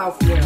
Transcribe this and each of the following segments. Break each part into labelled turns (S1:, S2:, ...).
S1: Nacional.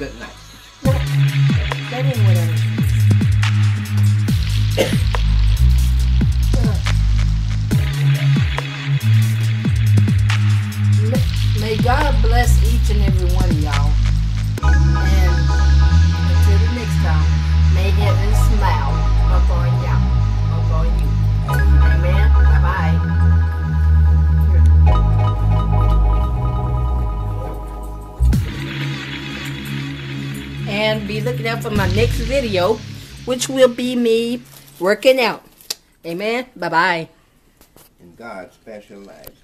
S1: good
S2: night.
S1: which will be me working out. Amen. Bye bye.
S2: And God special life.